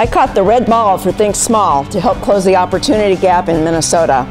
I caught the red ball for Think Small to help close the opportunity gap in Minnesota.